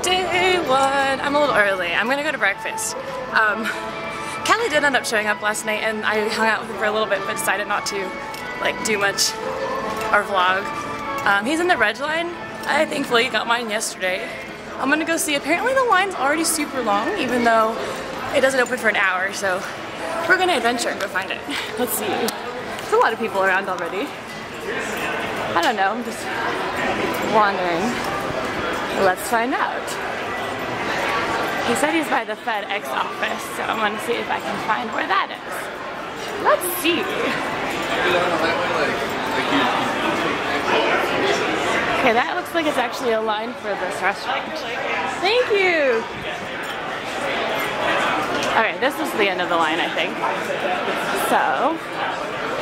day one. I'm a little early. I'm gonna go to breakfast. Um, Kelly did end up showing up last night and I hung out with him for a little bit but decided not to like do much or vlog. Um, he's in the red line. I thankfully got mine yesterday. I'm gonna go see. Apparently the line's already super long even though it doesn't open for an hour so we're gonna adventure and go find it. Let's see. There's a lot of people around already. I don't know, I'm just wandering. Let's find out. He said he's by the FedEx office, so I'm gonna see if I can find where that is. Let's see. Okay, that looks like it's actually a line for this restaurant. Thank you! Alright, this is the end of the line, I think. So,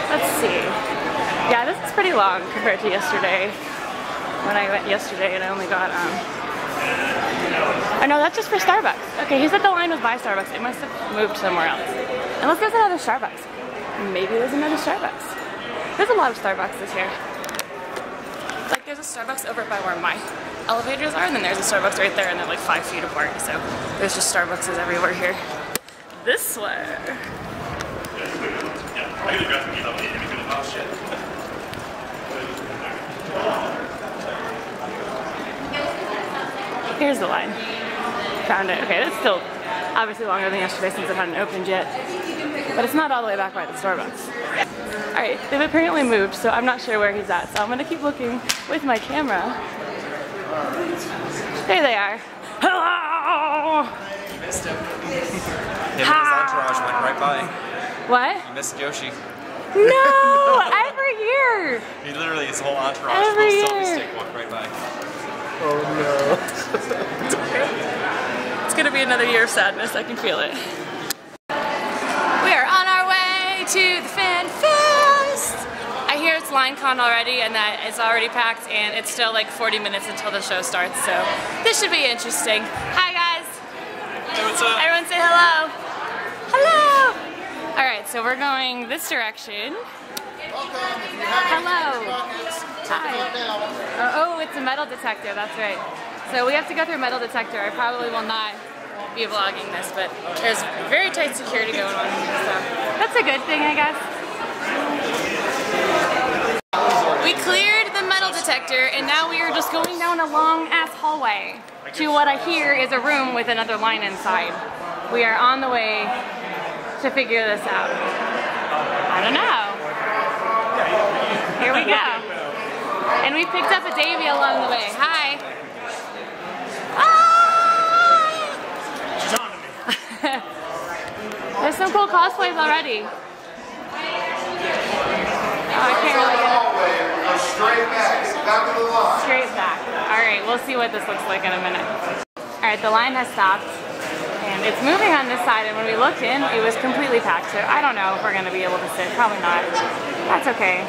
let's see. Yeah, this is pretty long compared to yesterday. When I went yesterday and I only got, um... Oh no, that's just for Starbucks. Okay, he said the line was by Starbucks. It must have moved somewhere else. Unless there's another Starbucks. Maybe there's another Starbucks. There's a lot of Starbucks this year. Like there's a Starbucks over by where my elevators are, and then there's a Starbucks right there, and they're like five feet apart. So there's just Starbucks everywhere here. This way. Here's the line. Found it. Okay, that's still obviously longer than yesterday since it hadn't opened yet. But it's not all the way back by the Starbucks. Alright, they've apparently moved, so I'm not sure where he's at. So I'm gonna keep looking with my camera. There they are. Hello! Missed him. Him and his entourage went right by. What? You missed Yoshi. No! Every year! He literally, his whole entourage, Every little selfie year. stick walked right by. Oh, it's gonna be another year of sadness, I can feel it. We are on our way to the Fan Fest! I hear it's LineCon already and that it's already packed and it's still like 40 minutes until the show starts, so this should be interesting. Hi guys! Hey, what's up? Everyone say hello! Hello! Alright, so we're going this direction. Welcome. Hello! Hi. Oh, uh, oh, it's a metal detector, that's right. So we have to go through a metal detector. I probably will not be vlogging this, but there's very tight security going on here, so that's a good thing, I guess. We cleared the metal detector, and now we are just going down a long ass hallway to what I hear is a room with another line inside. We are on the way to figure this out. I don't know. Here we go. And we picked up a Davy along the way. Hi. Ah! There's some cool cosplays already. Oh, I can't really. Straight back. Alright, we'll see what this looks like in a minute. Alright, the line has stopped. And it's moving on this side, and when we looked in, it was completely packed. So I don't know if we're going to be able to sit. Probably not. That's okay.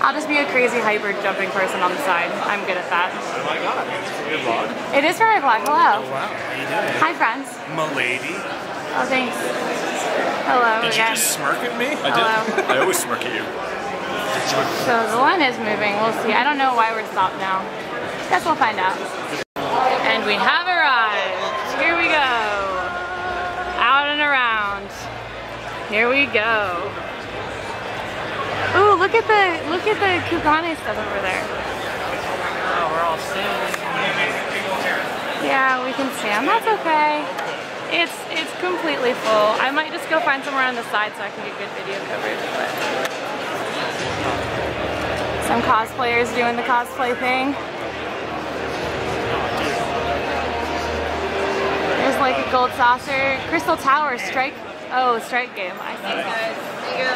I'll just be a crazy hyper jumping person on the side. I'm good at that. Oh my god, it's a good vlog. It is for my vlog. Hello. Oh Wow, how you doing? Hi, friends. Milady. Oh, thanks. Hello Did you again. just smirk at me? did. Hello. I always smirk at you. So the line is moving. We'll see. I don't know why we're stopped now. Guess we'll find out. And we have arrived. Here we go. Out and around. Here we go. Look at the look at the Kugane stuff over there. Oh, we're all standing. Yeah, we can stand. That's okay. It's it's completely full. I might just go find somewhere on the side so I can get good video coverage. But some cosplayers doing the cosplay thing. There's like a gold saucer, Crystal Tower strike. Oh, strike game. I see.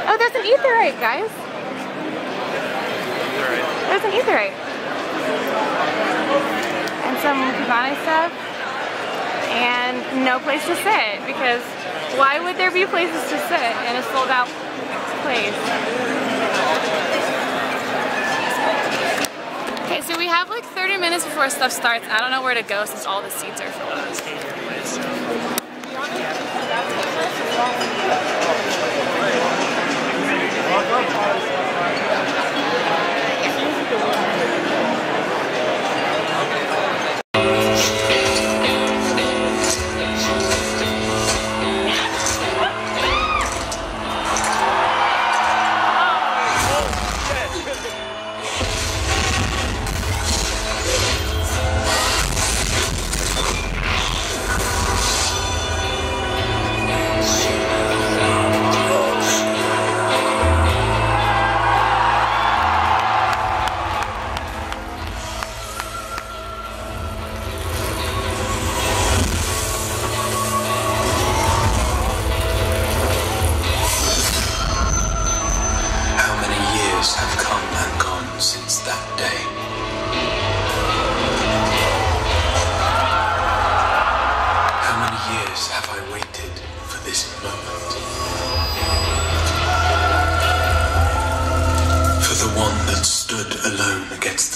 Oh, there's an aetheryte, guys. There's an aetheryte. And some Kugane stuff and no place to sit because why would there be places to sit in a sold out place? Okay, so we have like 30 minutes before stuff starts. I don't know where to go since all the seats are full. undone. against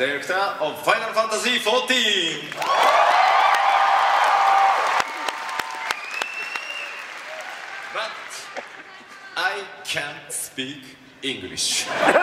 director of Final Fantasy XIV. But I can't speak English.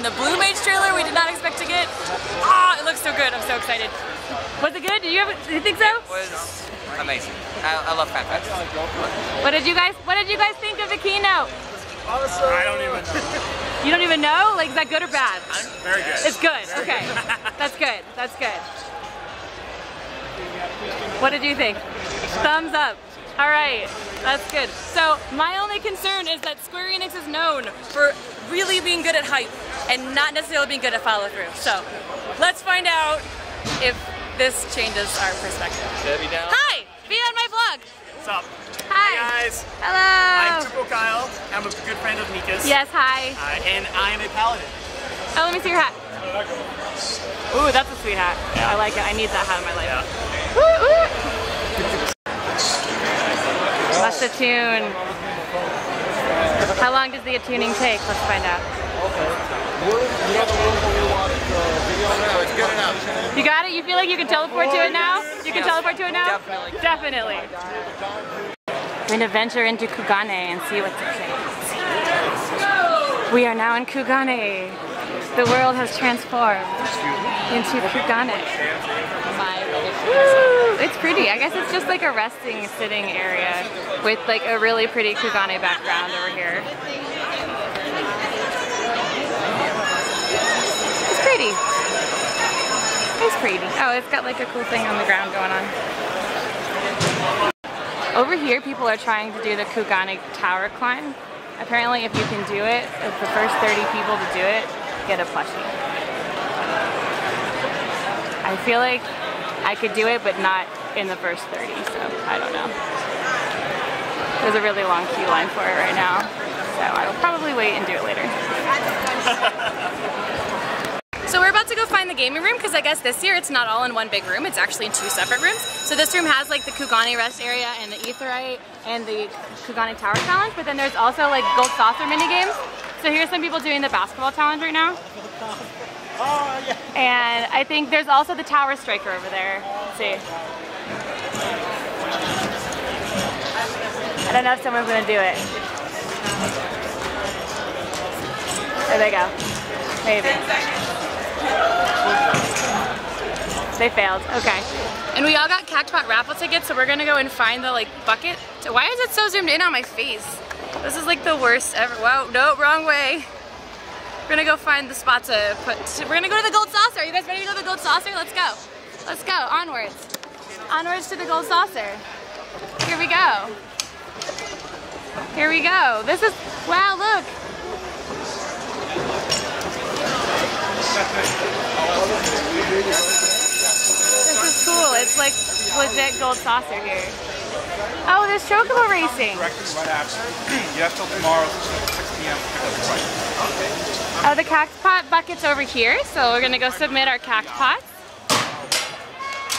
And the Blue Mage trailer we did not expect to get. Ah, it looks so good. I'm so excited. Was it good? Did you, have, did you think so? It was amazing. I, I love FanFest. What did you guys What did you guys think of the keynote? I don't even know. You don't even know? Like, is that good or bad? I'm Very good. It's good. Okay. That's good. That's good. What did you think? Thumbs up. All right. That's good. So, my only concern is that Square Enix is known for really being good at hype and not necessarily being good at follow through. So, let's find out if this changes our perspective. Debbie down. Hi! Be on my vlog. What's up? Hi. Hey guys. Hello. I'm Hello. Triple Kyle. I'm a good friend of Mika's. Yes, hi. Uh, and I am a paladin. Oh, let me see your hat. Ooh, that's a sweet hat. I like it. I need that hat in my life. Yeah. Woo, woo. Let's attune. How long does the attuning take? Let's find out. It's good enough. You got it? You feel like you can teleport to it now? You can teleport to it now? Definitely. Definitely. We're gonna venture into Kugane and see what's up. We are now in Kugane. The world has transformed into Kugane. It's pretty. I guess it's just like a resting, sitting area with like a really pretty Kugane background over here. It's pretty. It's pretty. Oh, it's got like a cool thing on the ground going on. Over here, people are trying to do the Kugane tower climb. apparently if you can do it, if the first 30 people to do it, get a plushie. I feel like I could do it, but not in the first 30, so I don't know. There's a really long queue line for it right now, so I will probably wait and do it later. So we're about to go find the gaming room because I guess this year it's not all in one big room, it's actually in two separate rooms. So this room has like the Kugane rest area and the Aetheryte and the Kugane Tower Challenge, but then there's also like gold saucer mini games. So here's some people doing the basketball challenge right now. And I think there's also the Tower Striker over there. Let's see. I don't know if someone's gonna do it. There they go. Maybe. They failed. Okay. And we all got Cactpot raffle tickets, so we're gonna go and find the like bucket. Why is it so zoomed in on my face? This is like the worst ever. Wow, no, wrong way. We're gonna go find the spot to put. We're gonna go to the gold saucer. Are you guys ready to go to the gold saucer? Let's go. Let's go. Onwards. Onwards to the gold saucer. Here we go. Here we go. This is, wow, look. This is cool. It's like legit gold saucer here. Oh, there's chocobo racing. You have till tomorrow, 6 p.m. to pick up the price. Oh, the cactpot bucket's over here, so we're gonna go submit our cactpots.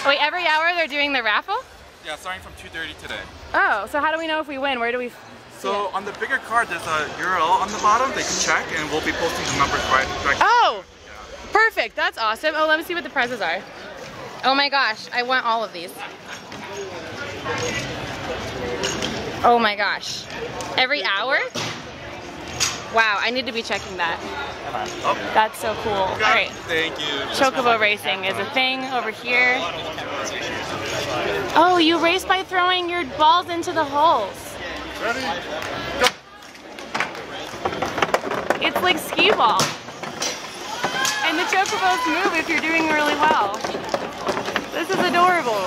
Oh, wait, every hour they're doing the raffle? Yeah, starting from 2.30 today. Oh, so how do we know if we win? Where do we? So on the bigger card, there's a URL on the bottom. They can check, and we'll be posting the numbers right. right Oh, perfect. That's awesome. Oh, let me see what the prizes are. Oh my gosh, I want all of these. Oh my gosh. Every hour? Wow, I need to be checking that. Oh, That's so cool. All right. Thank you. Chocobo racing is a thing over here. Oh, you race by throwing your balls into the holes. Ready? Go. It's like skee ball. And the chocobos move if you're doing really well. This is adorable.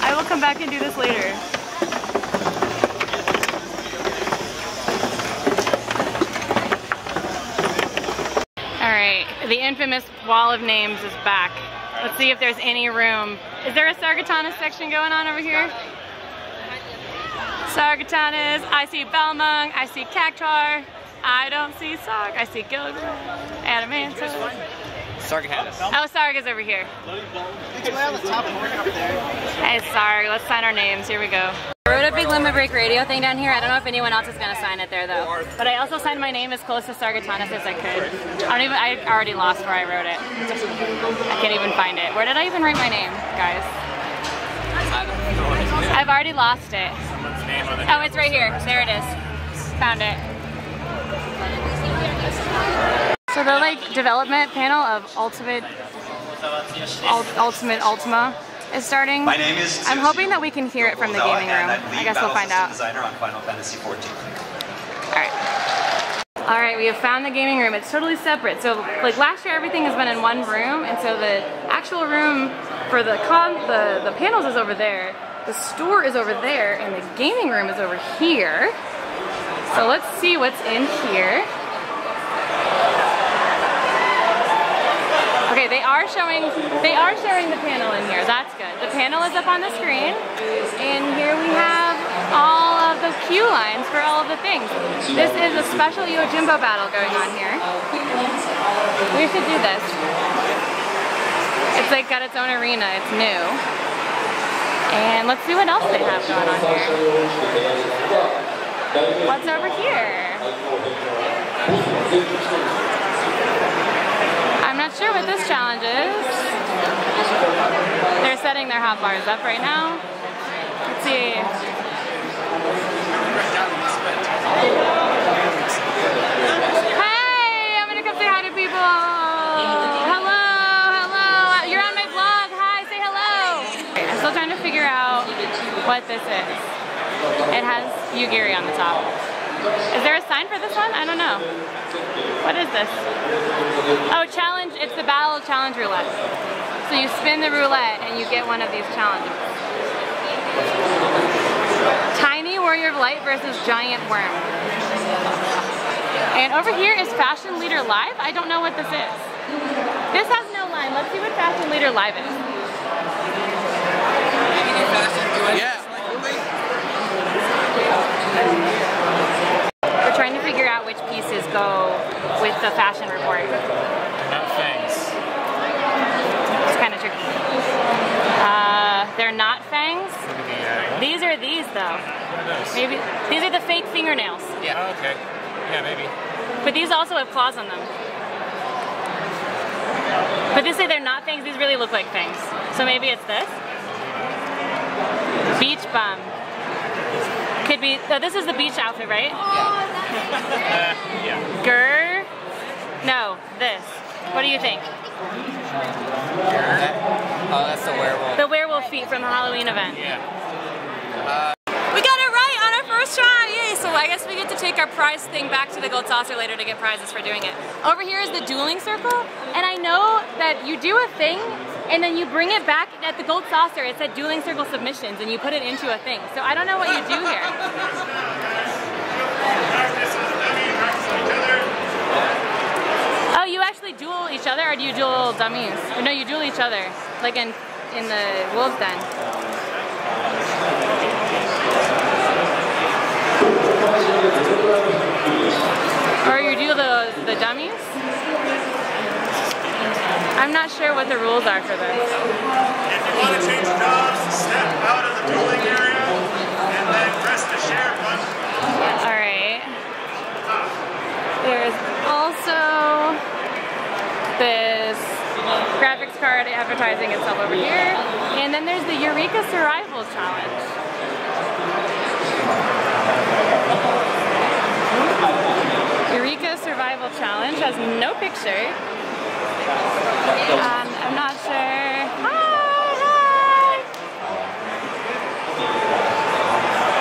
I will come back and do this later. Alright, the infamous wall of names is back. Let's see if there's any room. Is there a Sargatanas section going on over here? Sargatanas, I see Balmung, I see Cactuar, I don't see Sarg, I see Gilgrim, Adamantoise. Sargatanas. Oh, Sarg is over here. Hey Sarg, let's sign our names, here we go. I wrote a big limit break radio thing down here. I don't know if anyone else is gonna sign it there though. But I also signed my name as close to Sargatanas as I could. I don't even, I already lost where I wrote it. I can't even find it. Where did I even write my name, guys? I've already lost it. Oh, it's right here. There it is. Found it. So the like development panel of Ultimate Ultimate Ultima is starting. My name is I'm hoping that we can hear it from the gaming room. I guess we'll find out. Designer on Final Fantasy 14. Alright. Alright, we have found the gaming room. It's totally separate. So like last year everything has been in one room and so the actual room for the con the, the panels is over there. The store is over there and the gaming room is over here. So let's see what's in here. Okay, they are showing they are showing the panel in here. That's good. The panel is up on the screen, and here we have all of the queue lines for all of the things. This is a special Yojimbo battle going on here. We should do this. It's like got its own arena. It's new. And let's see what else they have going on here. What's over here? Sure what this challenge is. They're setting their hot bars up right now. Let's see. Hey, I'm gonna come say hi to people. Hello, hello. You're on my vlog. Hi, say hello. I'm still trying to figure out what this is. It has Yugiri on the top. Is there a sign for this one? I don't know. What is this? Oh, challenge. It's the Battle Challenge Roulette. So you spin the roulette and you get one of these challenges. Tiny Warrior of Light versus Giant Worm. And over here is Fashion Leader Live. I don't know what this is. This has no line. Let's see what Fashion Leader Live is. Yeah. We're trying to figure out which pieces go with the fashion report. Not fangs. It's kind of tricky. Uh, they're not fangs. Look at the, uh, These are these though. what are those? Maybe these are the fake fingernails. Oh, okay. Yeah, maybe. But these also have claws on them. But they say they're not fangs, these really look like fangs. So maybe it's this? Beach bum. Could be, oh, this is the beach outfit, right? Uh, yeah. Grr? No, this. What do you think? Oh, that's the werewolf. The werewolf feet from the Halloween event. Yeah. We got it right on our first try! Yay! So I guess we get to take our prize thing back to the Gold Saucer later to get prizes for doing it. Over here is the dueling circle, and I know that you do a thing, and then you bring it back at the Gold Saucer. It's said dueling circle submissions, and you put it into a thing. So I don't know what you do here. Oh, you actually duel each other, or do you duel dummies? Or no, you duel each other, like in in the wolves den. Or you duel the, the dummies? I'm not sure what the rules are for this. If you want to change jobs, step out of the dueling area and then press the share button. Alright. There's also this graphics card advertising itself over here. And then there's the Eureka Survival Challenge. Eureka Survival Challenge has no picture. And I'm not sure. Hi, hi!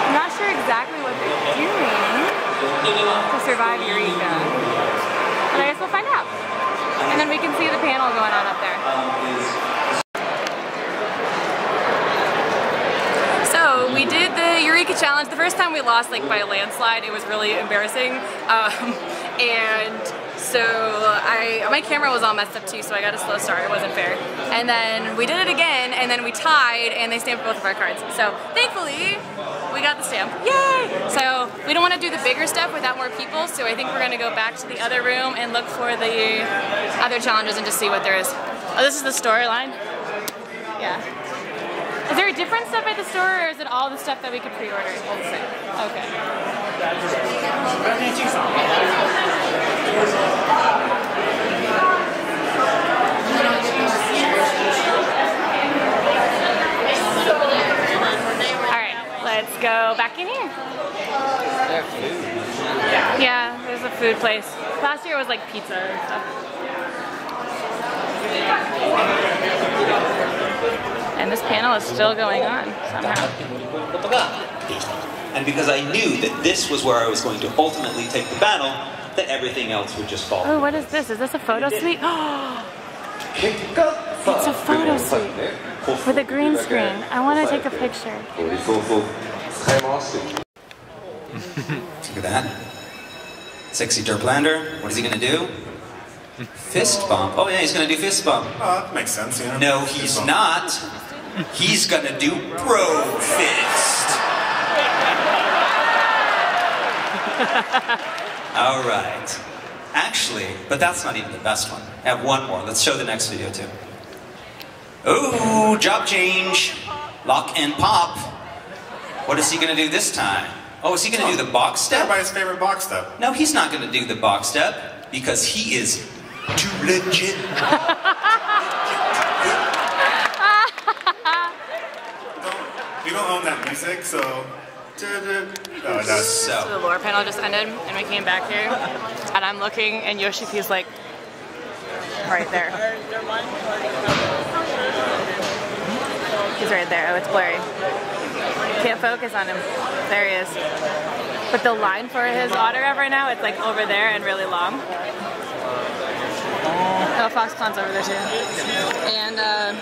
I'm not sure exactly what they're doing to survive Eureka. But I guess we'll find out. And then we can see the panel going on up there. So we did the Eureka Challenge. The first time we lost like by a landslide, it was really embarrassing. Um, and so I, my camera was all messed up too, so I got a slow start. It wasn't fair. And then we did it again, and then we tied, and they stamped both of our cards. So thankfully, we got the stamp. Yay! So we don't want to do the bigger stuff without more people, so I think we're gonna go back to the other room and look for the other challenges and just see what there is. Oh, this is the storyline? Yeah. Is there a different stuff at the store, or is it all the stuff that we could pre-order? All the same. Okay. Let's go back in here. Yeah, there's a food place. Last year it was like pizza and stuff. And this panel is still going on somehow. And because I knew that this was where I was going to ultimately take the battle, that everything else would just fall. Oh, what is this? Is this a photo suite? it's a photo suite with a green screen. I want to take a picture. Look at that. Sexy Derplander. What is he going to do? Fist bump. Oh yeah, he's going to do fist bump. Oh, that makes sense, you know. No, he's not. He's going to do bro fist. All right. Actually, but that's not even the best one. I have one more. Let's show the next video too. Ooh, job change. Lock and pop. What is he going to do this time? Oh, is he going to do the box step? Everybody's favorite box step. No, he's not going to do the box step because he is too legit. We don't own that music, so. Oh, no. So So, the lore panel just ended, and we came back here, and I'm looking, and Yoshipi's like right there. He's right there. Oh, it's blurry. Can't focus on him. There he is. But the line for his autograph right now, it's like over there and really long. Oh, Foxconn's over there too. And uh,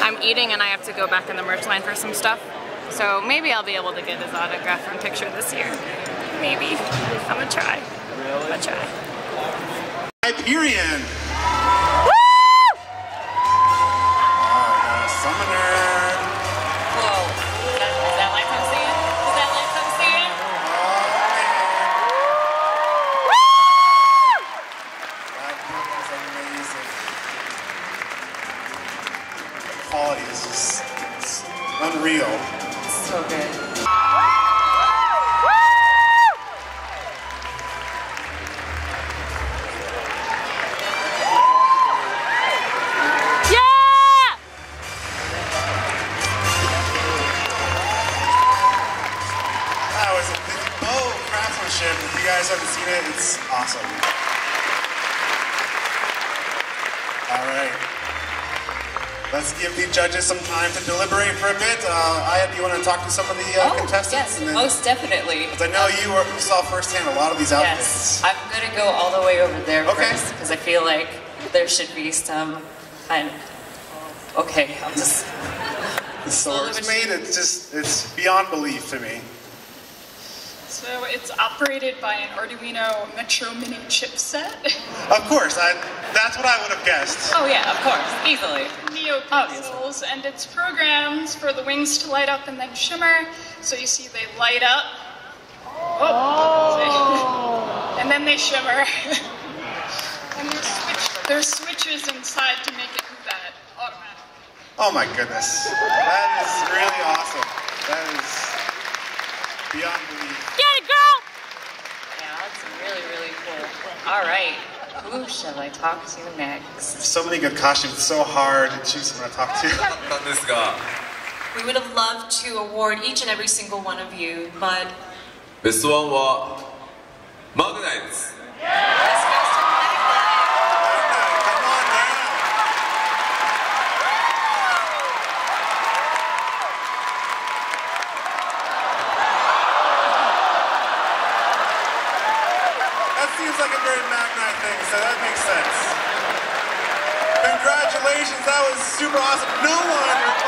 I'm eating and I have to go back in the merch line for some stuff. So maybe I'll be able to get his autograph and picture this year. Maybe. I'm gonna try. But try. Hyperion. Judges some time to deliberate for a bit. Uh, Aya, do you want to talk to some of the uh, Oh, contestants? yes, most definitely. Because I know you, were, saw firsthand a lot of these outfits. Yes, I'm gonna go all the way over there Okay. first because I feel like there should be some kind. Okay, I'll just. The swords made, it's just, it's beyond belief to me. So it's operated by an Arduino Metro Mini chipset. Of course, I, that's what I would have guessed. Oh yeah, of course, easily. NeoPixels, and it's programmed for the wings to light up and then shimmer. So you see they light up. Oh. and then they shimmer. and there's, switch, there's switches inside to make it do that automatically. Oh my goodness. That is really awesome. That is beyond belief. Get it, girl! Yeah, that's really really cool. All right, who shall I talk to next? So many good costumes. So hard to choose someone to talk to. we would have loved to award each and every single one of you, but... This one was... Magnite! Yeah! So that makes sense. Congratulations, that was super awesome. No one will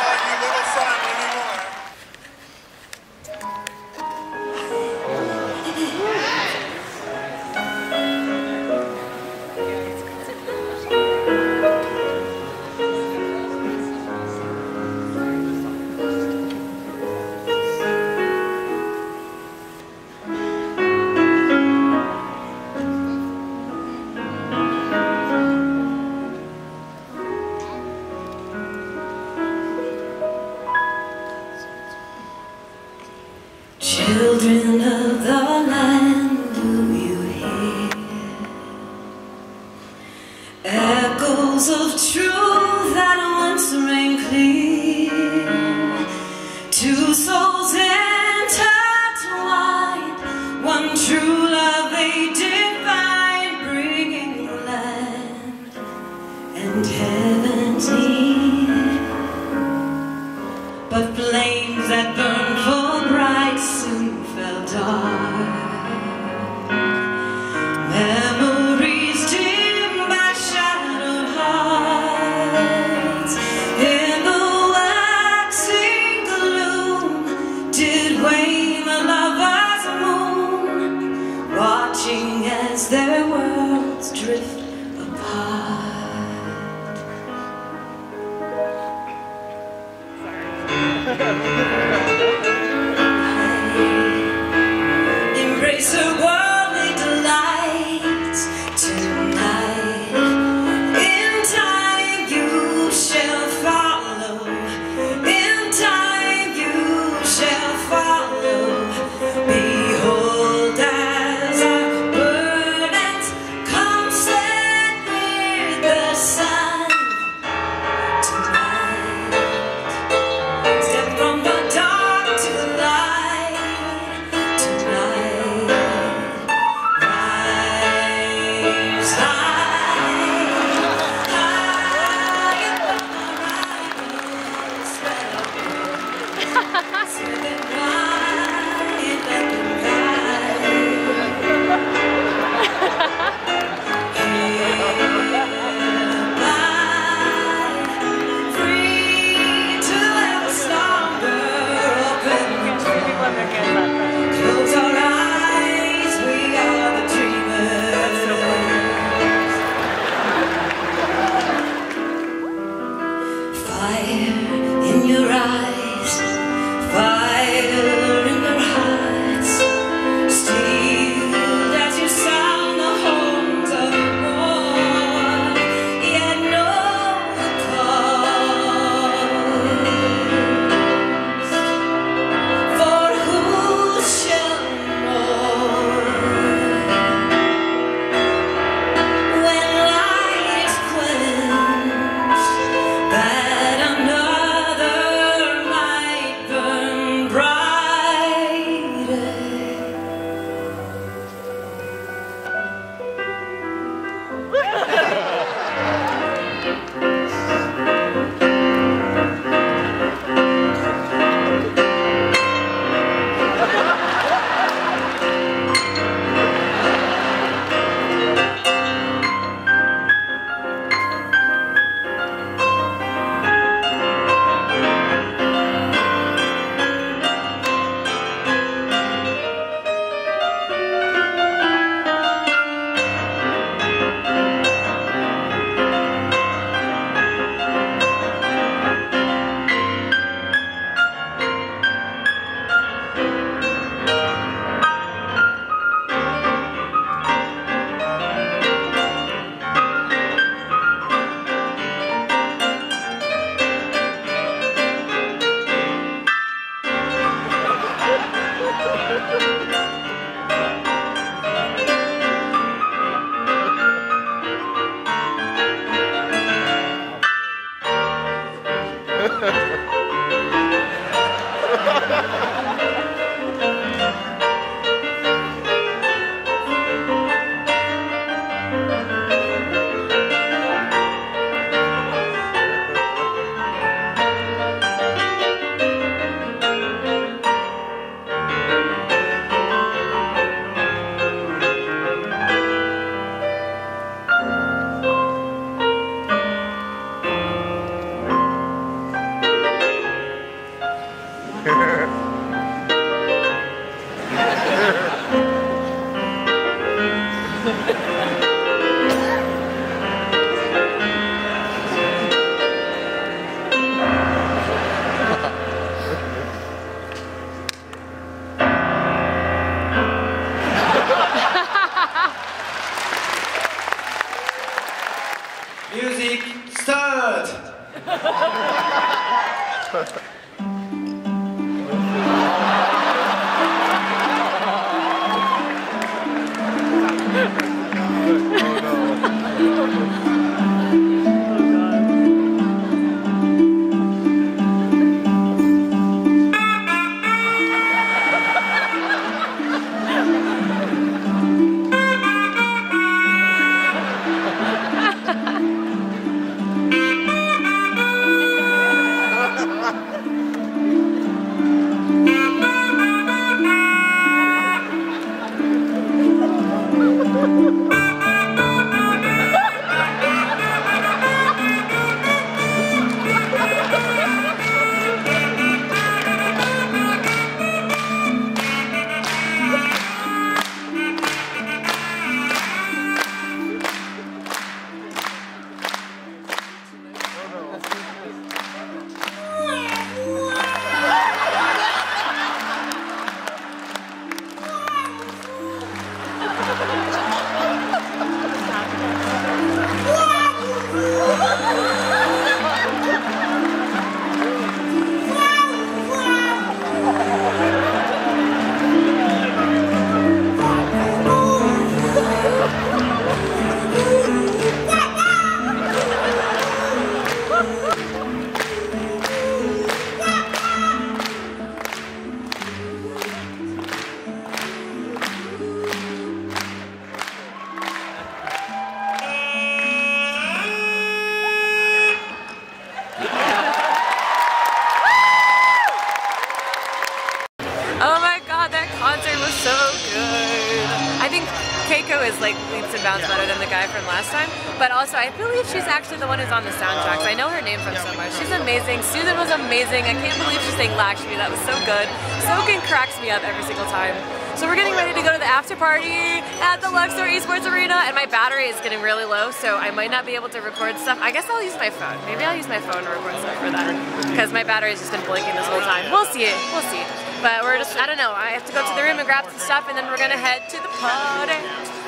I believe she's actually the one who's on the soundtracks. I know her name from so much. She's amazing. Susan was amazing. I can't believe she sang Lakshmi. That was so good. Soken cracks me up every single time. So we're getting ready to go to the after party at the Luxor Esports Arena, and my battery is getting really low, so I might not be able to record stuff. I guess I'll use my phone. Maybe I'll use my phone to record stuff for that, because my battery's just been blinking this whole time. We'll see. We'll see. But we're just, I don't know. I have to go to the room and grab some stuff, and then we're gonna head to the party.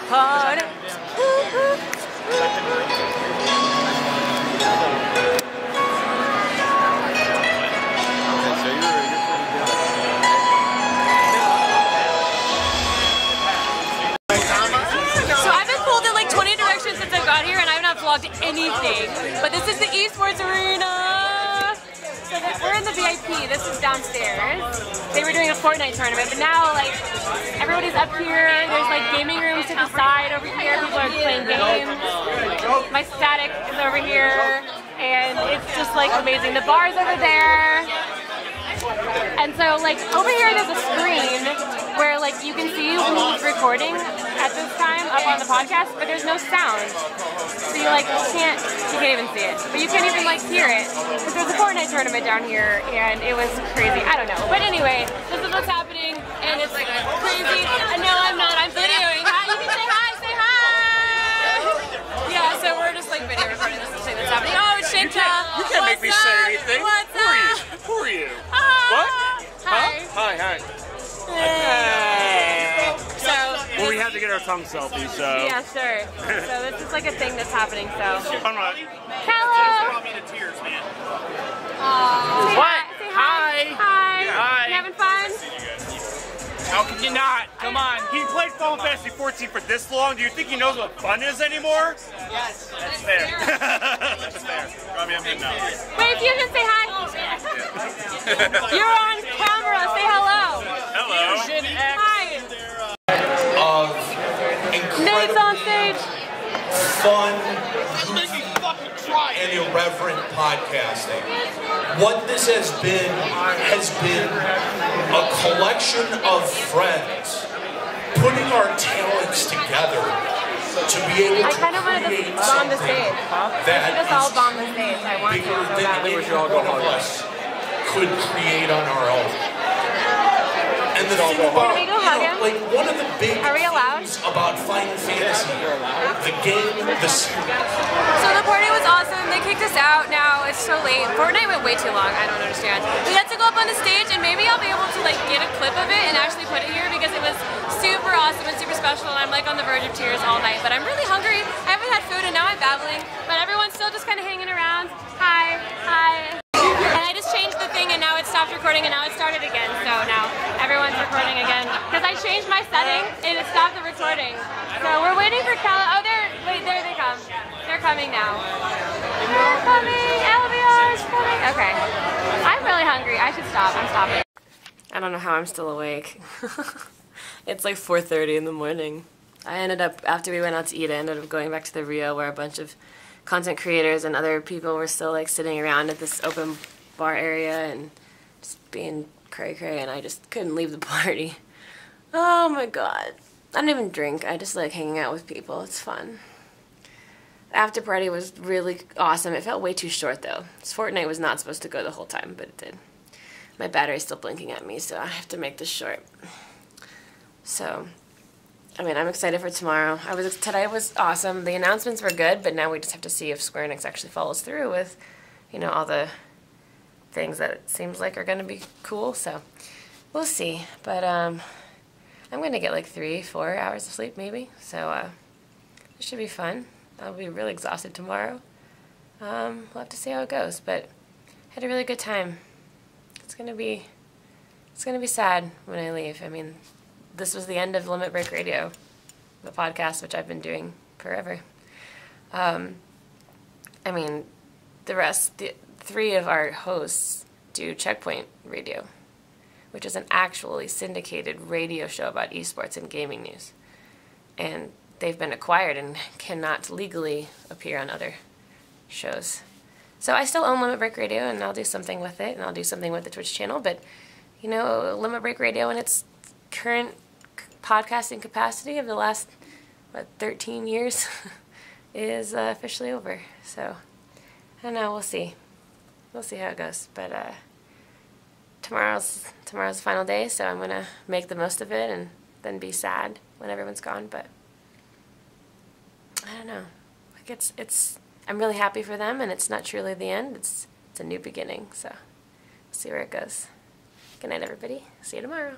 Party. Been pulled in like 20 directions since I got here, and I've not vlogged anything. But this is the esports arena. In the VIP. This is downstairs. They were doing a Fortnite tournament, but now like everybody's up here. There's like gaming rooms to the side over here. People are playing games. My static is over here, and it's just like amazing. The bar's over there. And so like over here there's a screen where like you can see who's recording time up on the podcast, but there's no sound. So you like can't you can't even see it. But you can't even like hear it. Because there's a Fortnite tournament down here and it was crazy. I don't know. But anyway, this is what's happening and it's like crazy. Uh, no, I'm not. I'm videoing. Hi, you can say hi, say hi. Yeah, so we're just like video recording this thing that's happening. Oh, it's Shinta. You can't make me What's say up? anything. What's Who are you? up? Who are you? What? Hi. Hi, hi. Well, we have to get our tongue selfie, so. yeah, sure. So this is like a thing that's happening. So, I'm not. hello. me to tears, man. Say What? Hi. Say hi. Hi. Hi. You having fun? How can you not? Come on. He played Final Fantasy 14 for this long. Do you think he knows what fun is anymore? Yes. That's fair. That's fair. Robbie, I'm in now. Wait, Fusion, say hi. Oh, You're on camera. Say hello. Hello. Hi. Of Nate's on stage. Fun, and irreverent podcasting. What this has been has been a collection of friends putting our talents together to be able I to kind of wanted to create bomb the something stage. that Let's just all is bomb the stage. I want to bigger so than bad. any one of us could create on our own. And the thing about, Can we go you hug know, him? like one of the big Are we allowed? things about Final Fantasy, the game, the series, So the party was awesome. They kicked us out. Now it's so late. Fortnite went way too long. I don't understand. We had to go up on the stage, and maybe I'll be able to like get a clip of it and actually put it here because it was super awesome and super special. And I'm like on the verge of tears all night. But I'm really hungry. I haven't had had food and now I'm babbling, but everyone's still just kind of hanging around. Hi, hi. And I just changed the thing and now it stopped recording and now it started again. So now everyone's recording again. Changed my setting and it stopped the recording. So we're waiting for Cal. Oh, there, wait, there they come. They're coming now. They're coming. LBR is coming. Okay. I'm really hungry. I should stop. I'm stopping. I don't know how I'm still awake. it's like 4.30 in the morning. I ended up, after we went out to eat, I ended up going back to the Rio where a bunch of content creators and other people were still like sitting around at this open bar area and just being cray cray and I just couldn't leave the party. Oh my god. I don't even drink. I just like hanging out with people. It's fun. After party was really awesome. It felt way too short though. Fortnite was not supposed to go the whole time, but it did. My battery's still blinking at me, so I have to make this short. So, I mean, I'm excited for tomorrow. I was today was awesome. The announcements were good, but now we just have to see if Square Enix actually follows through with, you know, all the things that it seems like are going to be cool. So, we'll see. But um, I'm going to get like three, four hours of sleep maybe. So, uh, it should be fun. I'll be really exhausted tomorrow. Um, we'll have to see how it goes, but had a really good time. It's gonna be, it's gonna be sad when I leave. I mean, this was the end of Limit Break Radio, the podcast which I've been doing forever. Um, I mean, the rest, the three of our hosts do Checkpoint Radio, which is an actually syndicated radio show about esports and gaming news. And they've been acquired and cannot legally appear on other shows. So I still own Limit Break Radio and I'll do something with it and I'll do something with the Twitch channel, but you know, Limit Break Radio in its current podcasting capacity of the last what 13 years is uh, officially over. So I don't know, we'll see. We'll see how it goes, but uh, tomorrow's tomorrow's final day, so I'm going to make the most of it and then be sad when everyone's gone, but I don't know. Like it's it's I'm really happy for them, and it's not truly the end. It's it's a new beginning. So, see where it goes. Good night, everybody. See you tomorrow.